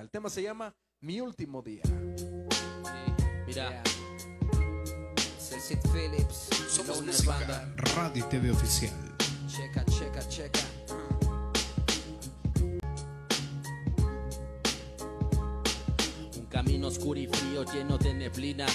El tema se llama Mi último día. Mira, Sid Phillips. Somos música, Banda. radio y TV oficial. Checa, checa, checa. un camino oscuro y frío lleno de neblina.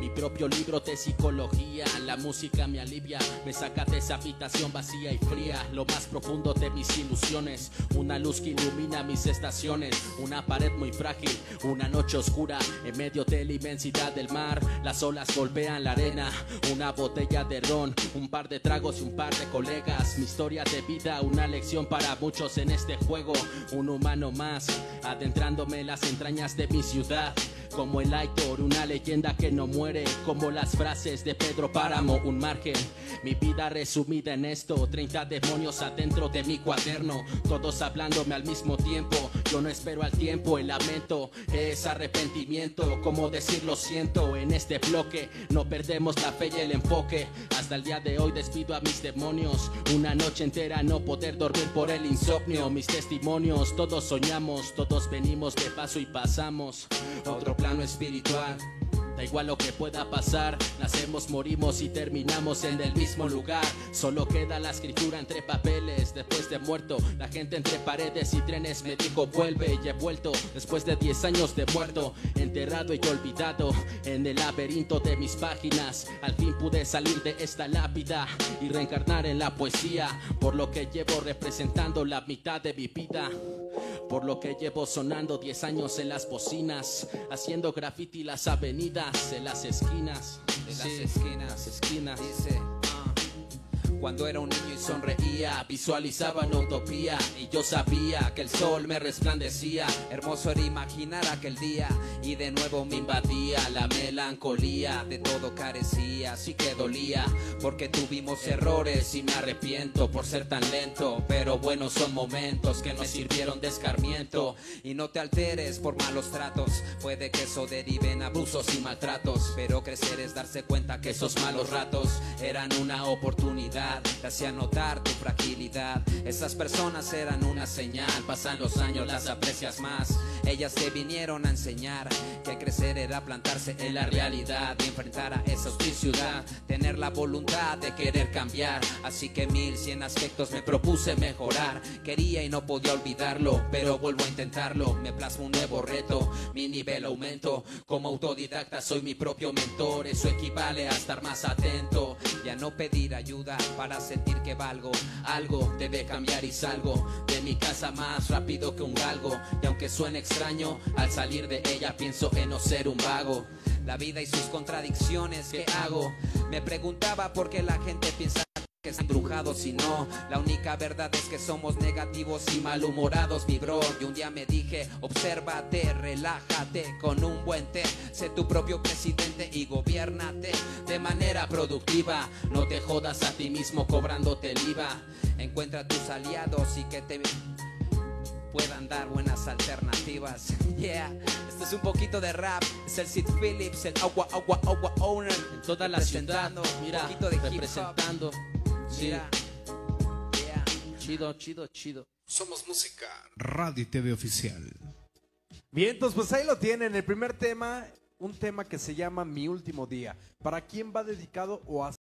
Mi propio libro de psicología, la música me alivia, me saca de esa habitación vacía y fría, lo más profundo de mis ilusiones, una luz que ilumina mis estaciones, una pared muy frágil, una noche oscura, en medio de la inmensidad del mar, las olas golpean la arena, una botella de ron, un par de tragos y un par de colegas, mi historia de vida, una lección para muchos en este juego, un humano más, adentrándome en las entrañas de mi ciudad. Como el Aitor, una leyenda que no muere, como las frases de Pedro Páramo, un margen. Mi vida resumida en esto, 30 demonios adentro de mi cuaderno, todos hablándome al mismo tiempo. Yo no espero al tiempo, el lamento es arrepentimiento, como decir lo siento en este bloque. No perdemos la fe y el enfoque. Hasta el día de hoy despido a mis demonios. Una noche entera no poder dormir por el insomnio. Mis testimonios, todos soñamos, todos venimos de paso y pasamos. Otro plano espiritual. Da igual lo que pueda pasar, nacemos, morimos y terminamos en el mismo lugar. Solo queda la escritura entre papeles. Después de muerto, la gente entre paredes y trenes me dijo vuelve y he vuelto. Después de 10 años de muerto, enterrado y olvidado en el laberinto de mis páginas. Al fin pude salir de esta lápida y reencarnar en la poesía. Por lo que llevo representando la mitad de mi vida. Por lo que llevo sonando 10 años en las bocinas, haciendo graffiti las avenidas, en las esquinas. De las Sí, esquinas. las esquinas. Dice, ah, cuando era un niño y sonreía. Visualizaba una utopía y yo sabía que el sol me resplandecía. Hermoso era imaginar aquel día y de nuevo Me me invadía la melancolía, de todo carecía, así que dolía porque tuvimos errores y me arrepiento por ser tan lento. Pero buenos son momentos que nos sirvieron de escarmiento. y no te alteres por malos tratos. Puede que eso derive en abusos y maltratos, Pero crecer es darse cuenta que esos malos ratos eran una oportunidad. te hacía notar tu fragilidad. Esas personas eran una señal. Pasan los años, las aprecias más. Ellas te vinieron a enseñar que crecer era plantarse en la realidad y enfrentar a esa hostil ciudad. Tener la voluntad de querer cambiar. Así que mil cien aspectos me propuse mejorar. Quería y no podía olvidarlo, pero vuelvo a intentarlo. Me plasmo un nuevo reto, mi nivel aumento. Como autodidacta soy mi propio mentor. Eso equivale a estar más atento y a no pedir ayuda para sentir que valgo. Algo debe cambiar y salgo de mi casa más rápido que un galgo. Y aunque suene extraño, al salir de ella pienso en no ser un vago. La vida y sus contradicciones, ¿qué hago? Me preguntaba por qué la gente piensa que es embrujados y no. La única verdad es que somos negativos y malhumorados, mi bro. Y un día me dije, obsérvate, relájate con un buen té. Sé tu propio presidente y gobiernate de manera productiva. No te jodas a ti mismo cobrándote el IVA. Encuentra tus aliados y que te puedan dar buenas alternativas. Yeah, esto es un poquito de rap. Es el Sid Phillips, el agua, agua, agua owner. En toda la ciudad, Representando, mira, un poquito de hip hop. representando. Sí, Mira. Yeah. chido, chido, chido. Somos música, radio y TV oficial. Bien, entonces pues ahí lo tienen. El primer tema, un tema que se llama Mi último día. ¿Para quién va dedicado o a